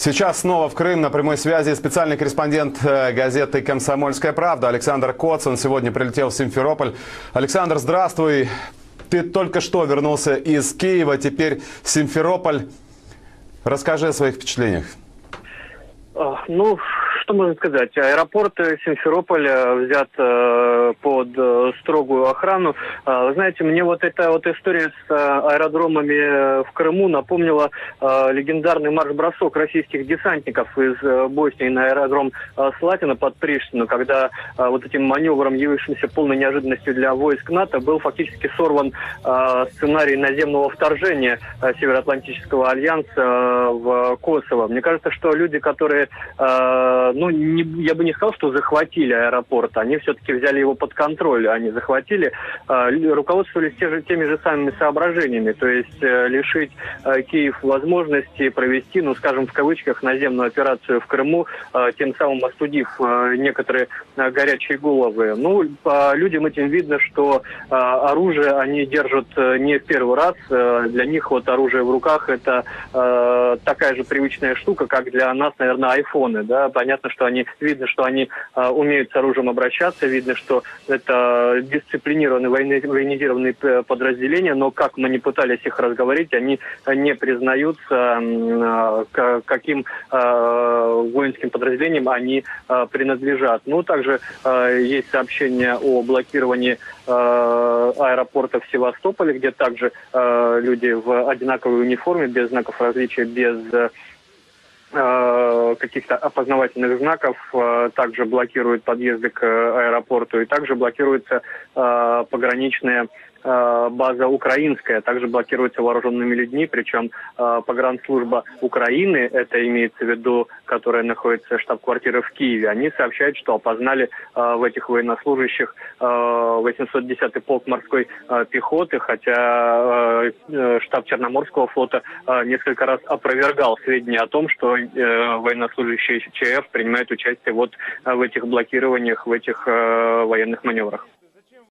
Сейчас снова в Крым на прямой связи специальный корреспондент э, газеты «Комсомольская правда» Александр Коц. Он сегодня прилетел в Симферополь. Александр, здравствуй. Ты только что вернулся из Киева, теперь Симферополь. Расскажи о своих впечатлениях. А, Ну, что можно сказать? Аэропорт э, Симферополя взят э, под э, строгую охрану. Вы знаете, мне вот эта вот история с э, аэродромами э, в Крыму напомнила э, легендарный марш-бросок российских десантников из э, Боснии на аэродром э, Слатина под Приштину, когда э, вот этим маневром, явившимся полной неожиданностью для войск НАТО, был фактически сорван э, сценарий наземного вторжения э, Североатлантического альянса э, в Косово. Мне кажется, что люди, которые э, ну, не, я бы не сказал, что захватили аэропорт, они все-таки взяли его под контроль, они захватили, э, руководствовались те же, теми же самыми соображениями, то есть э, лишить э, Киев возможности провести, ну, скажем, в кавычках, наземную операцию в Крыму, э, тем самым остудив э, некоторые э, горячие головы. Ну, по людям этим видно, что э, оружие они держат э, не в первый раз, Э, для них вот оружие в руках это э, такая же привычная штука, как для нас, наверное, айфоны, да, понятно, что они, видно, что они э, умеют с оружием обращаться, видно, что это дисциплинированные военно- военизированные п- подразделения, но как мы не пытались их разговорить, они не признаются, э, каким э, воинским подразделениям они э, принадлежат. Ну, также э, есть сообщение о блокировании э, аэропорта в Севастополе, где также э, люди в одинаковой униформе, без знаков различия, без э, э, каких-то опознавательных знаков, э, также блокируют подъезды к э, аэропорту и также блокируется э, пограничная э, база украинская, также блокируется вооруженными людьми, причем э, погранслужба Украины, это имеется в виду, которая находится штаб-квартира в Киеве, они сообщают, что опознали э, в этих военнослужащих э, 810-й полк морской э, пехоты, хотя э, э, штаб Черноморского флота э, несколько раз опровергал сведения о том, что э, военнослужащие ЧФ принимают участие вот э, в этих блокированиях, в этих э, военных маневрах.